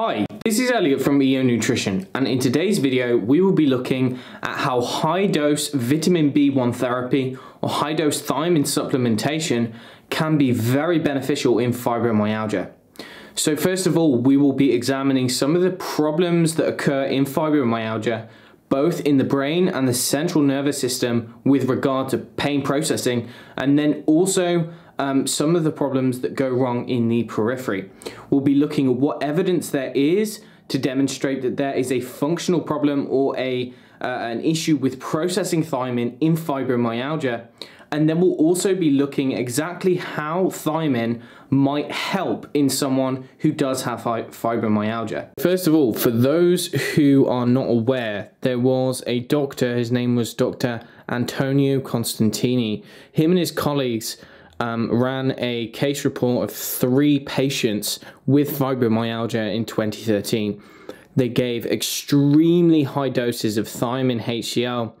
Hi, this is Elliot from EO Nutrition and in today's video we will be looking at how high dose vitamin B1 therapy or high dose thiamine supplementation can be very beneficial in fibromyalgia. So first of all we will be examining some of the problems that occur in fibromyalgia both in the brain and the central nervous system with regard to pain processing and then also um, some of the problems that go wrong in the periphery. We'll be looking at what evidence there is to demonstrate that there is a functional problem or a uh, an issue with processing thiamine in fibromyalgia. And then we'll also be looking exactly how thiamine might help in someone who does have fibromyalgia. First of all, for those who are not aware, there was a doctor, his name was Dr. Antonio Costantini. Him and his colleagues um, ran a case report of three patients with fibromyalgia in 2013. They gave extremely high doses of thiamine HCl.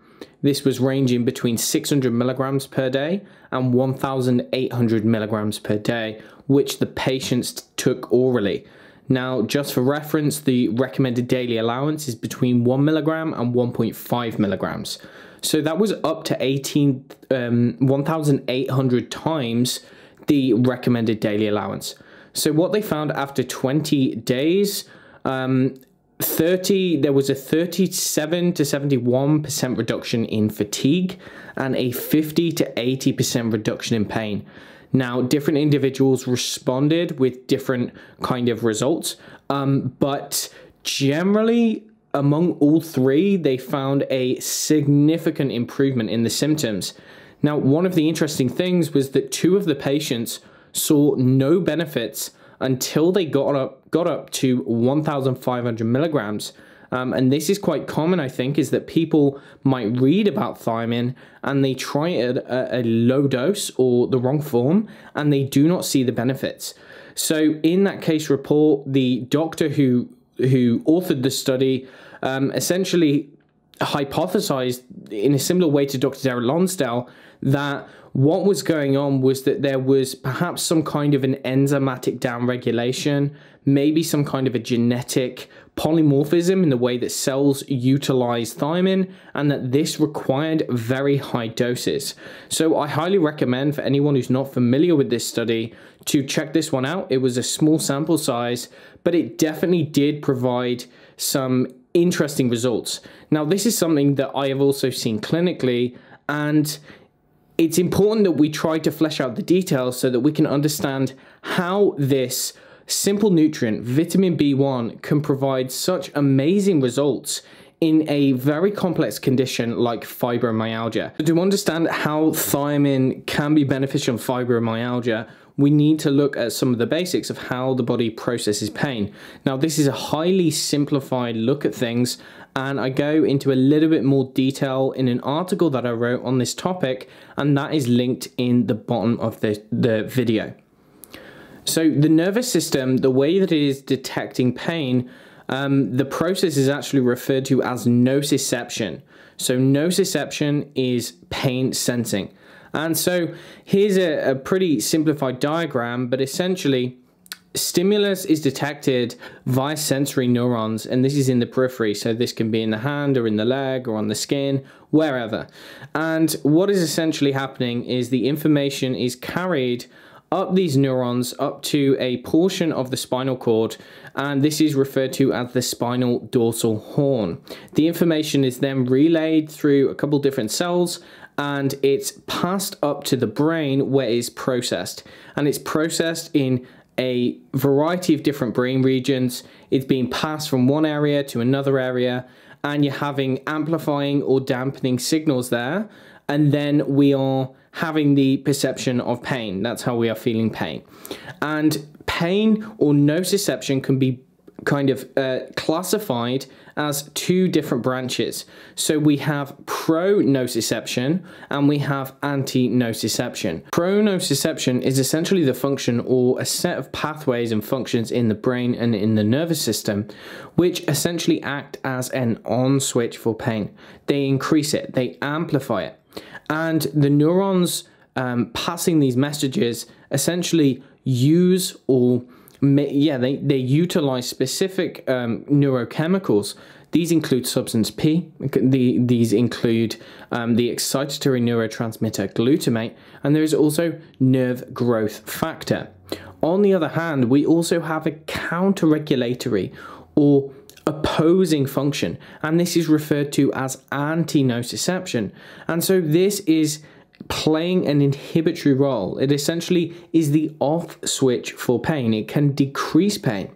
This was ranging between 600 milligrams per day and 1,800 milligrams per day, which the patients took orally. Now, just for reference, the recommended daily allowance is between 1 milligram and 1.5 milligrams. So that was up to 18, um, 1,800 times the recommended daily allowance. So what they found after 20 days, um, 30 there was a 37 to 71% reduction in fatigue and a 50 to 80% reduction in pain. Now, different individuals responded with different kind of results, um, but generally among all three, they found a significant improvement in the symptoms. Now, one of the interesting things was that two of the patients saw no benefits until they got up got up to 1,500 milligrams. Um, and this is quite common, I think, is that people might read about thiamine and they try it at a, a low dose or the wrong form, and they do not see the benefits. So, in that case report, the doctor who who authored the study um, essentially hypothesized in a similar way to Dr. Derek Lonsdale that what was going on was that there was perhaps some kind of an enzymatic downregulation, maybe some kind of a genetic polymorphism in the way that cells utilize thiamine, and that this required very high doses. So, I highly recommend for anyone who's not familiar with this study to check this one out. It was a small sample size, but it definitely did provide some interesting results. Now, this is something that I have also seen clinically, and it's important that we try to flesh out the details so that we can understand how this simple nutrient, vitamin B1, can provide such amazing results in a very complex condition like fibromyalgia. To understand how thiamine can be beneficial in fibromyalgia, we need to look at some of the basics of how the body processes pain. Now, this is a highly simplified look at things, and I go into a little bit more detail in an article that I wrote on this topic, and that is linked in the bottom of the, the video. So, the nervous system, the way that it is detecting pain, um, the process is actually referred to as nociception. So, nociception is pain sensing. And so here's a, a pretty simplified diagram, but essentially stimulus is detected via sensory neurons, and this is in the periphery. So this can be in the hand or in the leg or on the skin, wherever. And what is essentially happening is the information is carried up these neurons up to a portion of the spinal cord, and this is referred to as the spinal dorsal horn. The information is then relayed through a couple different cells and it's passed up to the brain where it's processed. And it's processed in a variety of different brain regions. It's being passed from one area to another area, and you're having amplifying or dampening signals there. And then we are having the perception of pain. That's how we are feeling pain. And pain or nociception can be kind of uh, classified as two different branches. So we have pro-nociception and we have anti-nociception. Pro-nociception is essentially the function or a set of pathways and functions in the brain and in the nervous system which essentially act as an on switch for pain. They increase it, they amplify it. And the neurons um, passing these messages essentially use or yeah, they, they utilize specific um, neurochemicals. These include substance P, the, these include um, the excitatory neurotransmitter glutamate, and there is also nerve growth factor. On the other hand, we also have a counter-regulatory or opposing function, and this is referred to as anti-nociception. And so this is playing an inhibitory role. It essentially is the off switch for pain. It can decrease pain.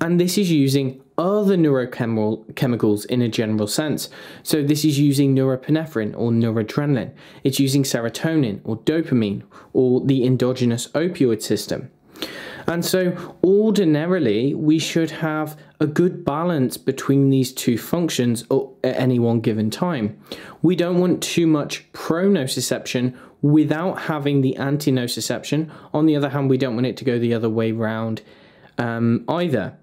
And this is using other neurochemicals in a general sense. So this is using norepinephrine or noradrenaline. It's using serotonin or dopamine or the endogenous opioid system. And so ordinarily we should have a good balance between these two functions at any one given time. We don't want too much pronociception without having the antinociception. On the other hand, we don't want it to go the other way round um, either.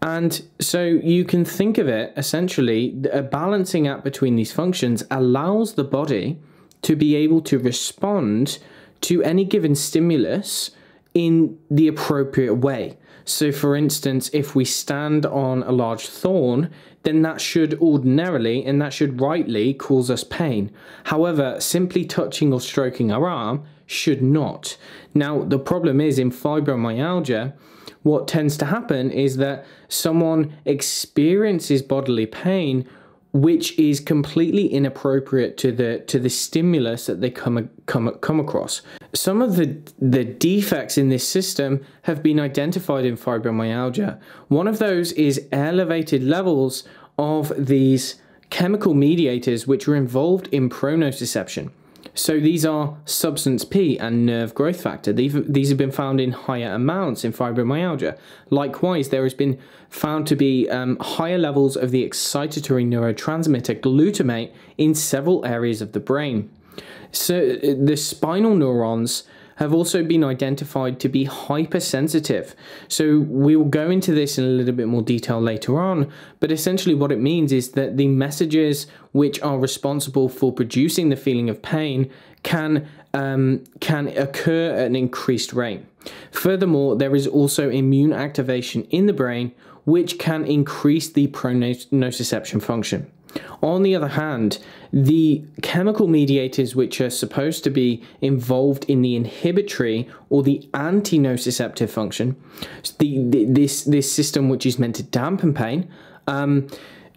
And so you can think of it essentially, a balancing act between these functions allows the body to be able to respond to any given stimulus in the appropriate way. So, for instance, if we stand on a large thorn, then that should ordinarily and that should rightly cause us pain. However, simply touching or stroking our arm should not. Now, the problem is in fibromyalgia, what tends to happen is that someone experiences bodily pain which is completely inappropriate to the to the stimulus that they come come come across. Some of the the defects in this system have been identified in fibromyalgia. One of those is elevated levels of these chemical mediators which are involved in pronociception. So these are substance P and nerve growth factor. These, have been found in higher amounts in fibromyalgia. Likewise, there has been found to be um, higher levels of the excitatory neurotransmitter glutamate in several areas of the brain. So uh, the spinal neurons have also been identified to be hypersensitive. So we will go into this in a little bit more detail later on, but essentially what it means is that the messages which are responsible for producing the feeling of pain can um, can occur at an increased rate. Furthermore, there is also immune activation in the brain which can increase the pronociception function. On the other hand, the chemical mediators which are supposed to be involved in the inhibitory or the anti-nociceptive function, the, the, this, this system which is meant to dampen pain, um,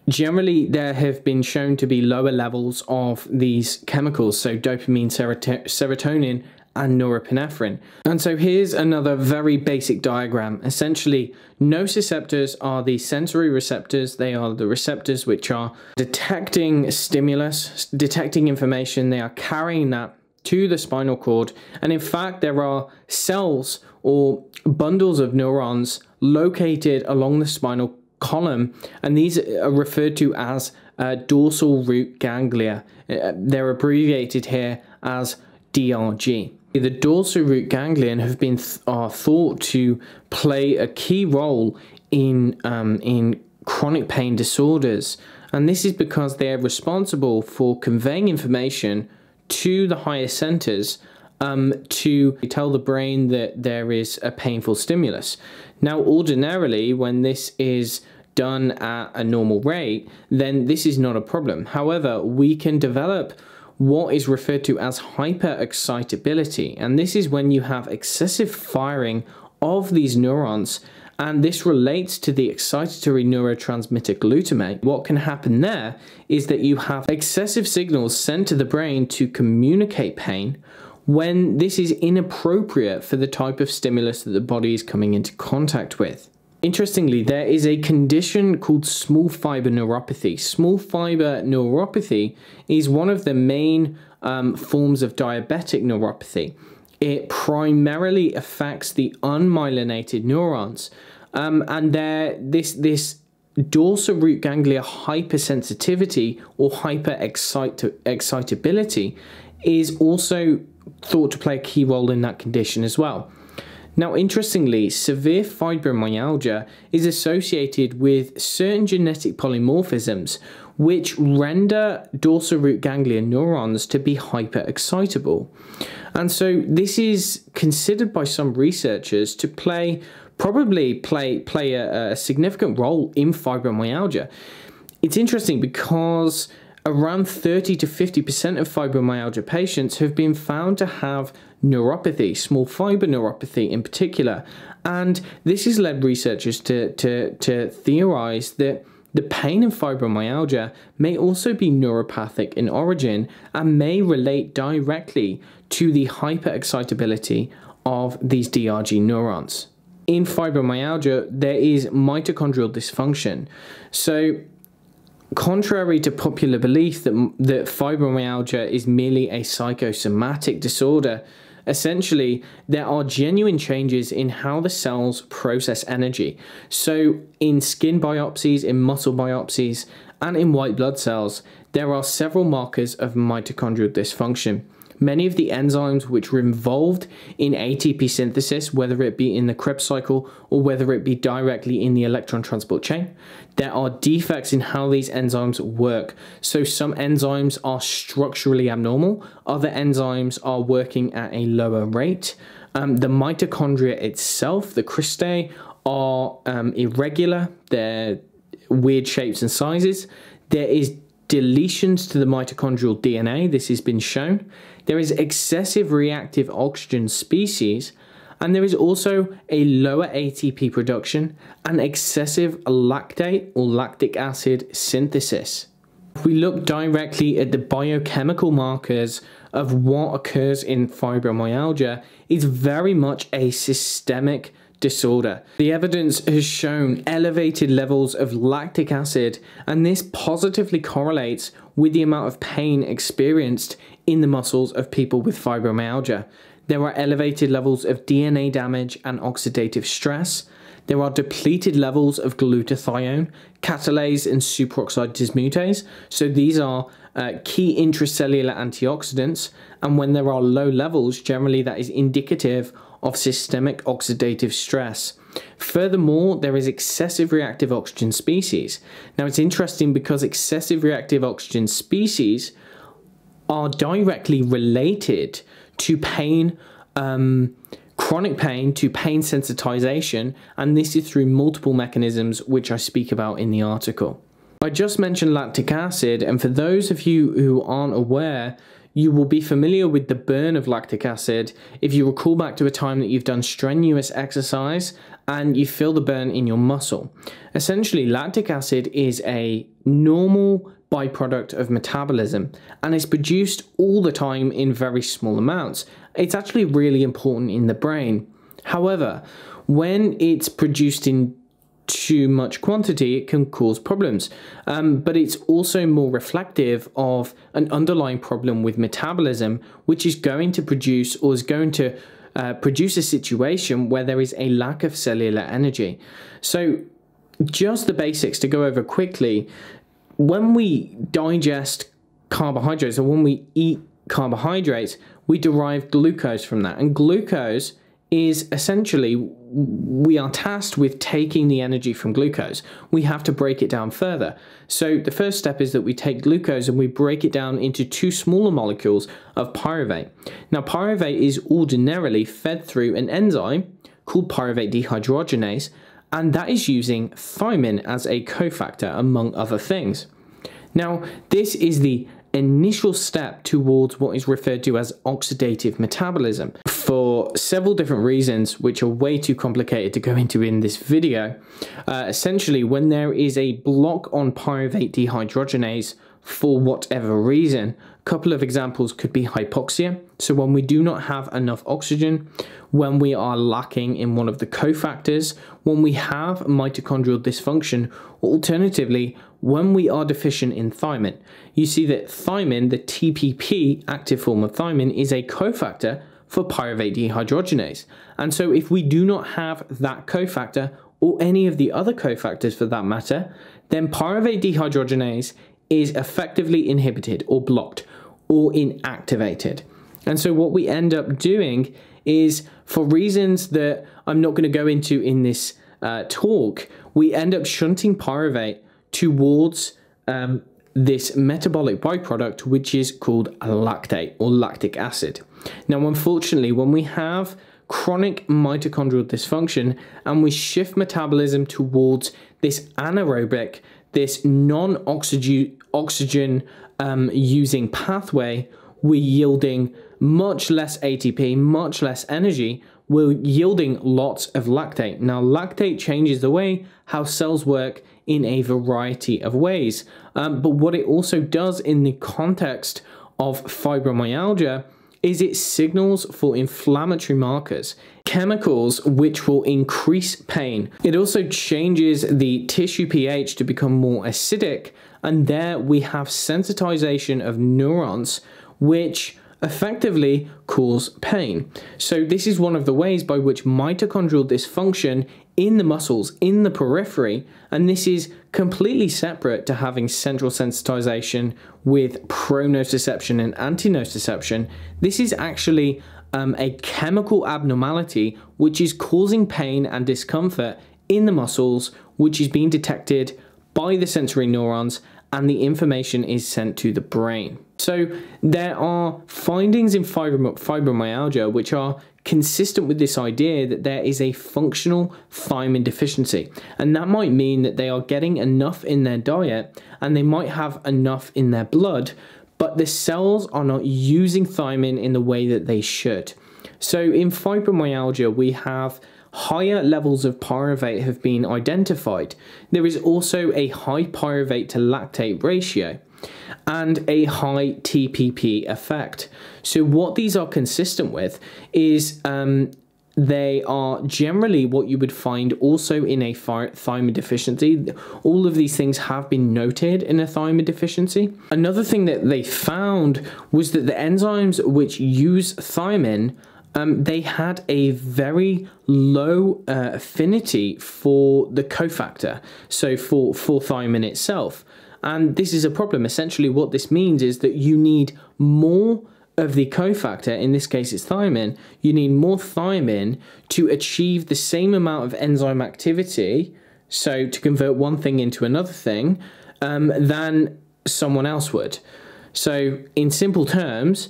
generally there have been shown to be lower levels of these chemicals, so dopamine, serotonin, and norepinephrine. And so here's another very basic diagram. Essentially, nociceptors are the sensory receptors. They are the receptors which are detecting stimulus, detecting information. They are carrying that to the spinal cord. And in fact, there are cells or bundles of neurons located along the spinal column, and these are referred to as uh, dorsal root ganglia. Uh, they're abbreviated here as DRG. The dorsal root ganglion have been th are thought to play a key role in um, in chronic pain disorders, and this is because they are responsible for conveying information to the higher centers um, to tell the brain that there is a painful stimulus. Now, ordinarily, when this is done at a normal rate, then this is not a problem. However, we can develop what is referred to as hyperexcitability. And this is when you have excessive firing of these neurons and this relates to the excitatory neurotransmitter glutamate. What can happen there is that you have excessive signals sent to the brain to communicate pain when this is inappropriate for the type of stimulus that the body is coming into contact with. Interestingly, there is a condition called small fiber neuropathy. Small fiber neuropathy is one of the main um, forms of diabetic neuropathy. It primarily affects the unmyelinated neurons, um, and there this this dorsal root ganglia hypersensitivity or hyperexcitability is also thought to play a key role in that condition as well. Now, interestingly, severe fibromyalgia is associated with certain genetic polymorphisms which render dorsal root ganglion neurons to be hyperexcitable. And so this is considered by some researchers to play probably play play a, a significant role in fibromyalgia. It's interesting because around 30 to 50% of fibromyalgia patients have been found to have neuropathy, small fiber neuropathy in particular. And this has led researchers to, to, to theorize that the pain in fibromyalgia may also be neuropathic in origin and may relate directly to the hyperexcitability of these DRG neurons. In fibromyalgia, there is mitochondrial dysfunction. So, contrary to popular belief that, that fibromyalgia is merely a psychosomatic disorder, essentially there are genuine changes in how the cells process energy. So, in skin biopsies, in muscle biopsies, and in white blood cells, there are several markers of mitochondrial dysfunction. Many of the enzymes which are involved in ATP synthesis, whether it be in the Krebs cycle or whether it be directly in the electron transport chain, there are defects in how these enzymes work. So some enzymes are structurally abnormal, other enzymes are working at a lower rate. Um, the mitochondria itself, the cristae, are um, irregular, they're weird shapes and sizes. There is deletions to the mitochondrial DNA, this has been shown. There is excessive reactive oxygen species, and there is also a lower ATP production and excessive lactate or lactic acid synthesis. If we look directly at the biochemical markers of what occurs in fibromyalgia, it's very much a systemic disorder. The evidence has shown elevated levels of lactic acid, and this positively correlates with the amount of pain experienced in the muscles of people with fibromyalgia. There are elevated levels of DNA damage and oxidative stress. There are depleted levels of glutathione, catalase, and superoxide dismutase. So these are uh, key intracellular antioxidants. And when there are low levels, generally that is indicative of systemic oxidative stress. Furthermore, there is excessive reactive oxygen species. Now, it's interesting because excessive reactive oxygen species are directly related to pain, um, chronic pain, to pain sensitization, and this is through multiple mechanisms which I speak about in the article. I just mentioned lactic acid, and for those of you who aren't aware, you will be familiar with the burn of lactic acid if you recall back to a time that you've done strenuous exercise and you feel the burn in your muscle. Essentially, lactic acid is a normal byproduct of metabolism and is produced all the time in very small amounts. It's actually really important in the brain. However, when it's produced in too much quantity, it can cause problems. Um, but it's also more reflective of an underlying problem with metabolism, which is going to produce or is going to uh, produce a situation where there is a lack of cellular energy. So, just the basics to go over quickly when we digest carbohydrates or when we eat carbohydrates, we derive glucose from that. And glucose is essentially we are tasked with taking the energy from glucose. We have to break it down further. So the first step is that we take glucose and we break it down into two smaller molecules of pyruvate. Now pyruvate is ordinarily fed through an enzyme called pyruvate dehydrogenase and that is using thiamine as a cofactor among other things. Now this is the initial step towards what is referred to as oxidative metabolism for several different reasons, which are way too complicated to go into in this video. Uh, essentially, when there is a block on pyruvate dehydrogenase for whatever reason, a couple of examples could be hypoxia. So when we do not have enough oxygen, when we are lacking in one of the cofactors, when we have mitochondrial dysfunction, alternatively, when we are deficient in thiamine. You see that thiamine, the TPP active form of thiamine, is a cofactor for pyruvate dehydrogenase. And so if we do not have that cofactor, or any of the other cofactors for that matter, then pyruvate dehydrogenase is effectively inhibited or blocked or inactivated. And so what we end up doing is for reasons that I'm not going to go into in this uh, talk, we end up shunting pyruvate towards um, this metabolic byproduct, which is called lactate or lactic acid. Now, unfortunately, when we have chronic mitochondrial dysfunction and we shift metabolism towards this anaerobic, this non oxygen um, using pathway, we're yielding much less ATP, much less energy, we're yielding lots of lactate. Now, lactate changes the way how cells work in a variety of ways. Um, but what it also does in the context of fibromyalgia is it signals for inflammatory markers, chemicals which will increase pain. It also changes the tissue pH to become more acidic, and there we have sensitization of neurons, which effectively cause pain. So, this is one of the ways by which mitochondrial dysfunction in the muscles, in the periphery, and this is completely separate to having central sensitization with pronociception and antinociception. This is actually um, a chemical abnormality which is causing pain and discomfort in the muscles, which is being detected by the sensory neurons, and the information is sent to the brain. So there are findings in fibromyalgia which are consistent with this idea that there is a functional thiamine deficiency. And that might mean that they are getting enough in their diet and they might have enough in their blood, but the cells are not using thiamine in the way that they should. So in fibromyalgia, we have higher levels of pyruvate have been identified. There is also a high pyruvate to lactate ratio and a high TPP effect. So, what these are consistent with is um, they are generally what you would find also in a thiamine deficiency. All of these things have been noted in a thiamine deficiency. Another thing that they found was that the enzymes which use thiamine um, they had a very low uh, affinity for the cofactor, so for, for thiamine itself. And this is a problem. Essentially, what this means is that you need more of the cofactor, in this case it's thiamine, you need more thiamine to achieve the same amount of enzyme activity, so to convert one thing into another thing, um, than someone else would. So, in simple terms,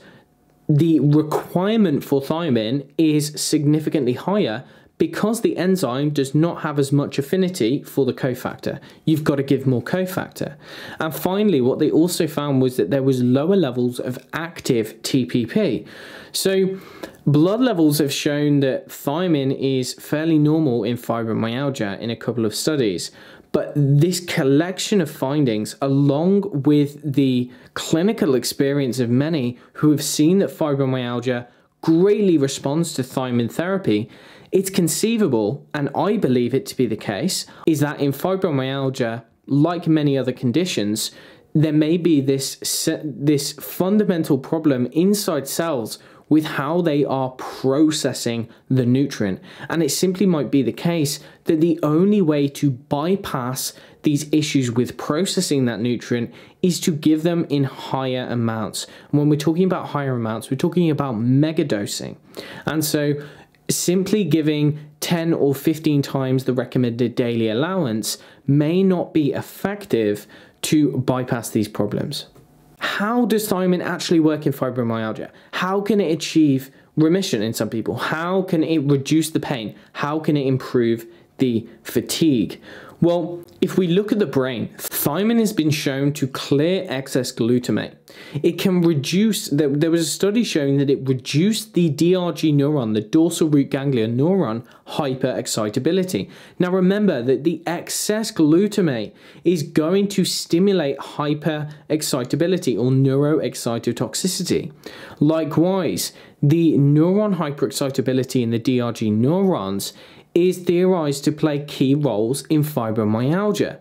the requirement for thiamine is significantly higher because the enzyme does not have as much affinity for the cofactor, you've got to give more cofactor. And finally, what they also found was that there was lower levels of active TPP. So blood levels have shown that thiamine is fairly normal in fibromyalgia in a couple of studies. But this collection of findings, along with the clinical experience of many who have seen that fibromyalgia greatly responds to thiamine therapy, it's conceivable, and I believe it to be the case, is that in fibromyalgia, like many other conditions, there may be this, this fundamental problem inside cells with how they are processing the nutrient. And it simply might be the case that the only way to bypass these issues with processing that nutrient is to give them in higher amounts. And when we're talking about higher amounts, we're talking about megadosing. And so simply giving 10 or 15 times the recommended daily allowance may not be effective to bypass these problems. How does thiamine actually work in fibromyalgia? How can it achieve remission in some people? How can it reduce the pain? How can it improve the fatigue? Well, if we look at the brain, thiamine has been shown to clear excess glutamate. It can reduce, there was a study showing that it reduced the DRG neuron, the dorsal root ganglion neuron, hyperexcitability. Now remember that the excess glutamate is going to stimulate hyperexcitability or neuroexcitotoxicity. Likewise, the neuron hyperexcitability in the DRG neurons is theorized to play key roles in fibromyalgia.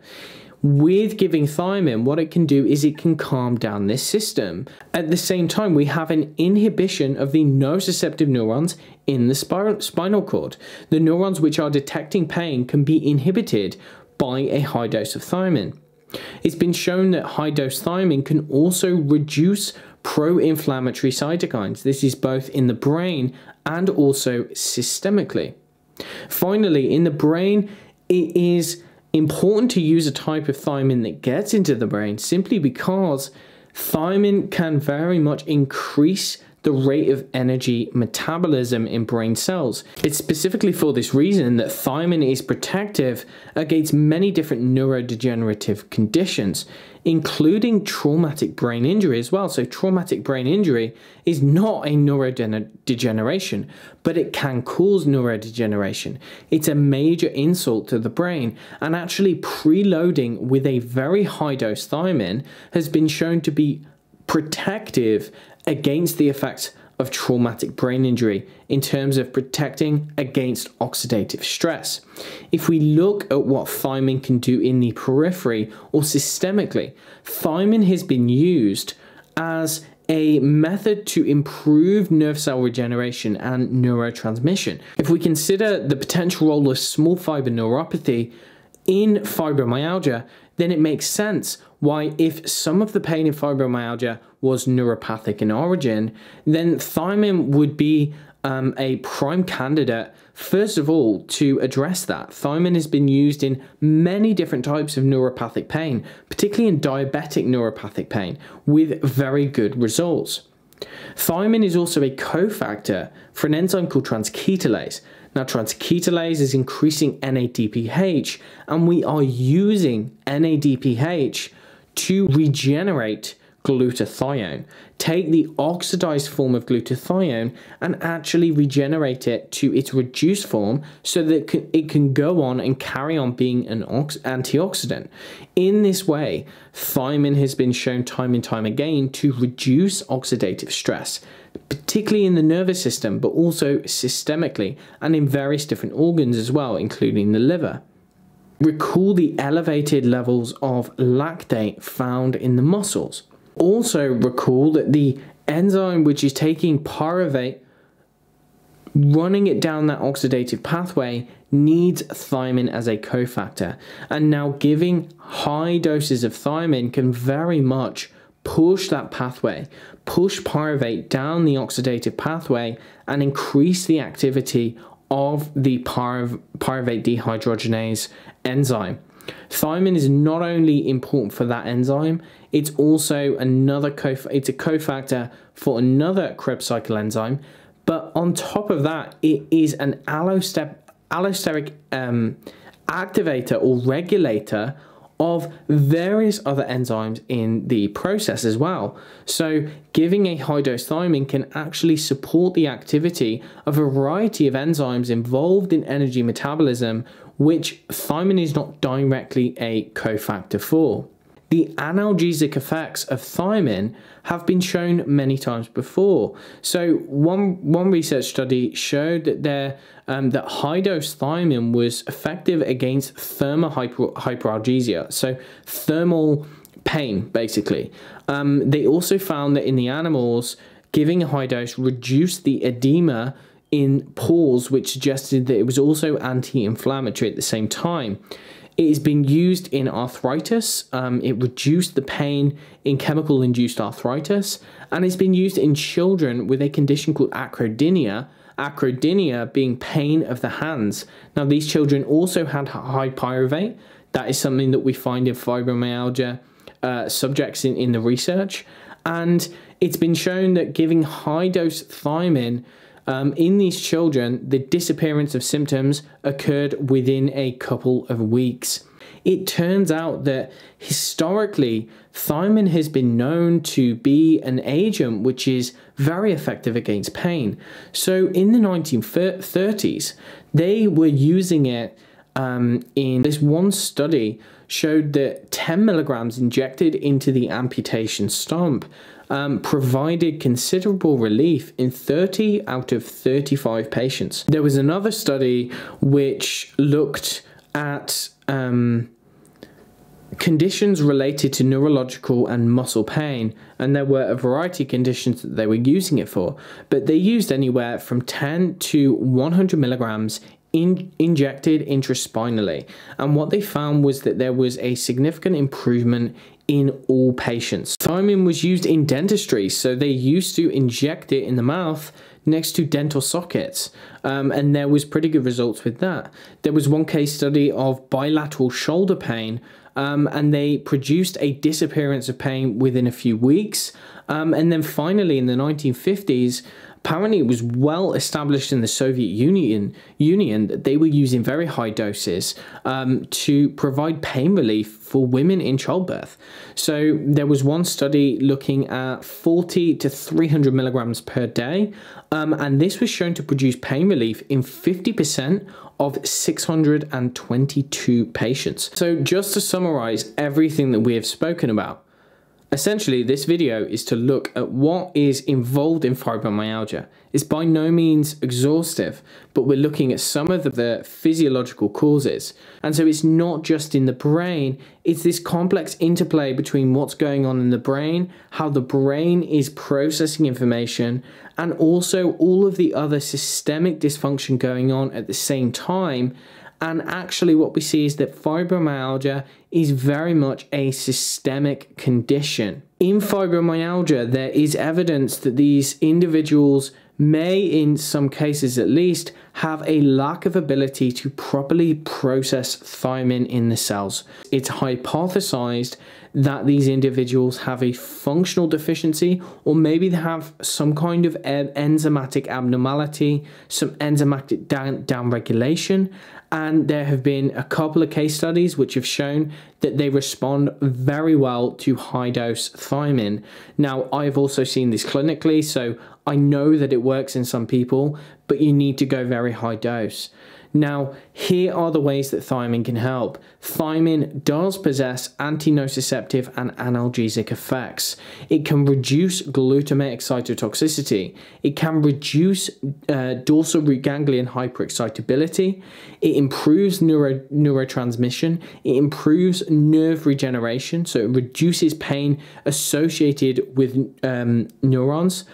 With giving thiamine, what it can do is it can calm down this system. At the same time, we have an inhibition of the nociceptive neurons in the spinal cord. The neurons which are detecting pain can be inhibited by a high dose of thiamine. It's been shown that high dose thiamine can also reduce pro inflammatory cytokines. This is both in the brain and also systemically. Finally, in the brain, it is important to use a type of thiamine that gets into the brain simply because thiamine can very much increase the rate of energy metabolism in brain cells. It's specifically for this reason that thiamine is protective against many different neurodegenerative conditions, including traumatic brain injury as well. So, traumatic brain injury is not a neurodegeneration, but it can cause neurodegeneration. It's a major insult to the brain, and actually, preloading with a very high dose thiamine has been shown to be protective against the effects of traumatic brain injury in terms of protecting against oxidative stress. If we look at what thiamine can do in the periphery or systemically, thiamine has been used as a method to improve nerve cell regeneration and neurotransmission. If we consider the potential role of small fiber neuropathy in fibromyalgia, then it makes sense why, if some of the pain in fibromyalgia was neuropathic in origin, then thiamine would be um, a prime candidate, first of all, to address that. Thiamine has been used in many different types of neuropathic pain, particularly in diabetic neuropathic pain, with very good results. Thiamine is also a cofactor for an enzyme called transketolase. Now, transketolase is increasing NADPH, and we are using NADPH to regenerate glutathione. Take the oxidized form of glutathione and actually regenerate it to its reduced form so that it can go on and carry on being an antioxidant. In this way, thiamine has been shown time and time again to reduce oxidative stress particularly in the nervous system, but also systemically and in various different organs as well, including the liver. Recall the elevated levels of lactate found in the muscles. Also, recall that the enzyme which is taking pyruvate, running it down that oxidative pathway, needs thiamine as a cofactor. And now, giving high doses of thiamine can very much push that pathway, push pyruvate down the oxidative pathway, and increase the activity of the pyruv pyruvate dehydrogenase enzyme. Thiamine is not only important for that enzyme, it's also another co it's a cofactor for another Krebs cycle enzyme. But on top of that, it is an allosteric um, activator or regulator of various other enzymes in the process as well. So, giving a high dose thiamine can actually support the activity of a variety of enzymes involved in energy metabolism, which thiamine is not directly a cofactor for. The analgesic effects of thiamine have been shown many times before. So one one research study showed that there um, that high dose thiamine was effective against thermal hyper, hyperalgesia, so thermal pain basically. Um, they also found that in the animals, giving a high dose reduced the edema in paws, which suggested that it was also anti-inflammatory at the same time. It has been used in arthritis. Um, it reduced the pain in chemical induced arthritis, and it's been used in children with a condition called acrodynia. Acrodynia being pain of the hands. Now, these children also had high pyruvate. That is something that we find in fibromyalgia uh, subjects in, in the research. And it's been shown that giving high dose thiamine um, in these children, the disappearance of symptoms occurred within a couple of weeks. It turns out that historically, thiamine has been known to be an agent which is very effective against pain. So in the 1930s, they were using it um, in this one study showed that 10 milligrams injected into the amputation stump um, provided considerable relief in 30 out of 35 patients. There was another study which looked at um, conditions related to neurological and muscle pain, and there were a variety of conditions that they were using it for, but they used anywhere from 10 to 100 milligrams in, injected intraspinally. And what they found was that there was a significant improvement in all patients. Thiamine was used in dentistry, so they used to inject it in the mouth next to dental sockets, um, and there was pretty good results with that. There was one case study of bilateral shoulder pain um, and they produced a disappearance of pain within a few weeks. Um, and then finally, in the 1950s, apparently it was well established in the Soviet Union Union that they were using very high doses um, to provide pain relief for women in childbirth. So there was one study looking at 40 to 300 milligrams per day, um, and this was shown to produce pain relief in 50% of 622 patients. So just to summarize everything that we have spoken about, Essentially, this video is to look at what is involved in fibromyalgia. It's by no means exhaustive, but we're looking at some of the physiological causes. And so it's not just in the brain, it's this complex interplay between what's going on in the brain, how the brain is processing information, and also all of the other systemic dysfunction going on at the same time and actually, what we see is that fibromyalgia is very much a systemic condition. In fibromyalgia, there is evidence that these individuals may, in some cases at least, have a lack of ability to properly process thiamine in the cells. It's hypothesized that these individuals have a functional deficiency or maybe they have some kind of enzymatic abnormality, some enzymatic down, downregulation, and there have been a couple of case studies which have shown that they respond very well to high dose thiamine. Now, I've also seen this clinically, so I know that it works in some people, but you need to go very high dose. Now, here are the ways that thiamine can help. Thiamine does possess anti-nociceptive and analgesic effects. It can reduce glutamate excitotoxicity. It can reduce uh, dorsal root ganglion hyperexcitability. It improves neuro neurotransmission. It improves nerve regeneration, so it reduces pain associated with um, neurons.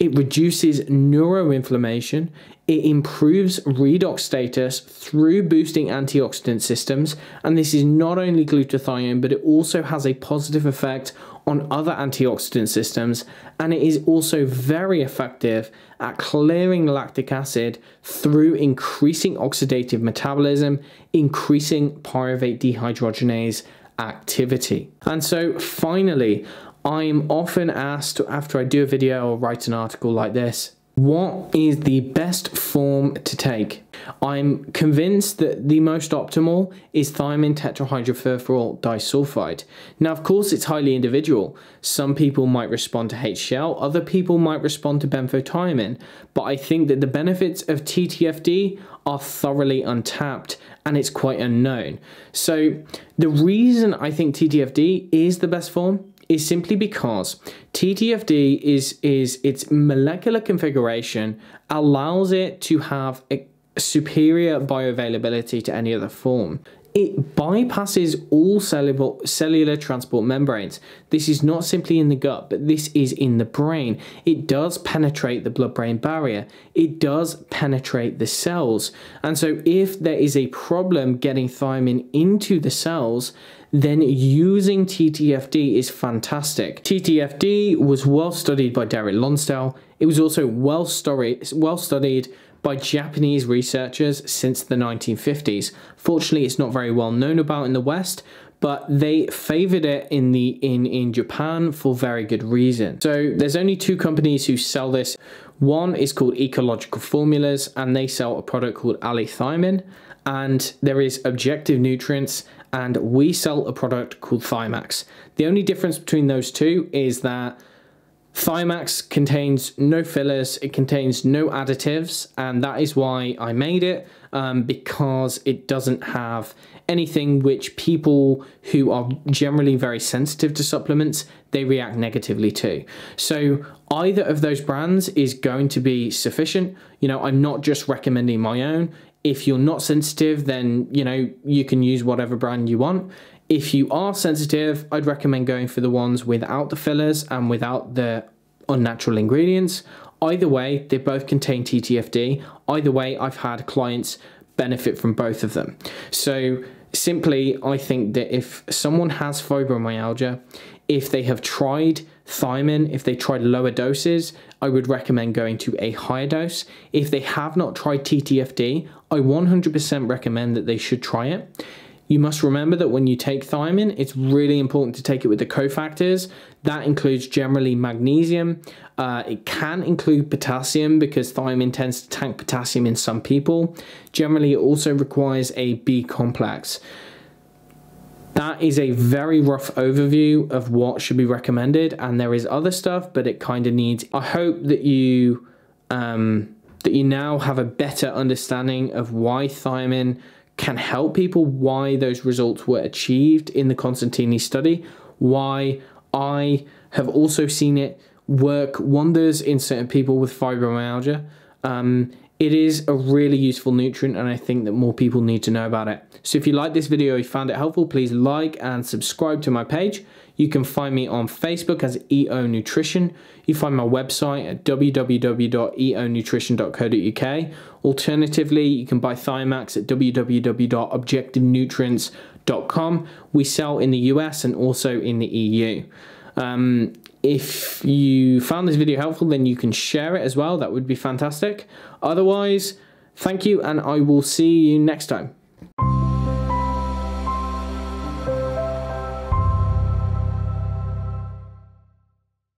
It reduces neuroinflammation. It improves redox status through boosting antioxidant systems, and this is not only glutathione, but it also has a positive effect on other antioxidant systems, and it is also very effective at clearing lactic acid through increasing oxidative metabolism, increasing pyruvate dehydrogenase activity. And so finally, I'm often asked after I do a video or write an article like this, what is the best form to take? I'm convinced that the most optimal is thiamine tetrahydrofurfuryl disulfide. Now, of course, it's highly individual. Some people might respond to HCl, other people might respond to benfotiamine, but I think that the benefits of TTFD are thoroughly untapped and it's quite unknown. So, the reason I think TTFD is the best form is simply because TTFD is is its molecular configuration allows it to have a superior bioavailability to any other form. It bypasses all cellular, cellular transport membranes. This is not simply in the gut, but this is in the brain. It does penetrate the blood brain barrier, it does penetrate the cells. And so, if there is a problem getting thiamine into the cells, then using TTFD is fantastic. TTFD was well studied by Derek Lonsdale. It was also well, story, well studied by Japanese researchers since the 1950s. Fortunately, it's not very well known about in the West, but they favored it in the in in Japan for very good reason. So there's only two companies who sell this. One is called Ecological Formulas and they sell a product called Allithiamine and there is Objective Nutrients and we sell a product called Thiamax. The only difference between those two is that Thiamax contains no fillers, it contains no additives, and that is why I made it um, because it doesn't have anything which people who are generally very sensitive to supplements they react negatively to. So either of those brands is going to be sufficient. You know, I'm not just recommending my own. If you're not sensitive, then you know you can use whatever brand you want. If you are sensitive, I'd recommend going for the ones without the fillers and without the unnatural ingredients. Either way, they both contain TTFD. Either way, I've had clients benefit from both of them. So simply, I think that if someone has fibromyalgia, if they have tried thiamine, if they tried lower doses, I would recommend going to a higher dose. If they have not tried TTFD, I 100% recommend that they should try it. You must remember that when you take thiamine, it's really important to take it with the cofactors. That includes generally magnesium. Uh, it can include potassium because thiamine tends to tank potassium in some people. Generally, it also requires a B complex. That is a very rough overview of what should be recommended, and there is other stuff, but it kind of needs. I hope that you um, that you now have a better understanding of why thiamine can help people, why those results were achieved in the Costantini study, why I have also seen it work wonders in certain people with fibromyalgia. Um, it is a really useful nutrient and I think that more people need to know about it. So if you like this video, you found it helpful, please like and subscribe to my page. You can find me on Facebook as EO Nutrition. You find my website at www.eonutrition.co.uk. Alternatively, you can buy Thiamax at www.objectivenutrients.com. We sell in the US and also in the EU. Um, if you found this video helpful, then you can share it as well. That would be fantastic. Otherwise, thank you, and I will see you next time.